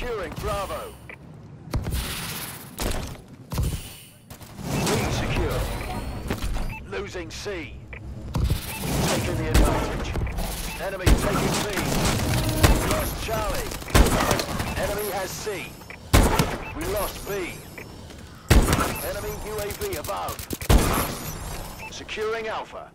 Securing Bravo. B secure. Losing C. Taking the advantage. Enemy taking B. Lost Charlie. Enemy has C. We lost B. Enemy UAV above. Securing Alpha.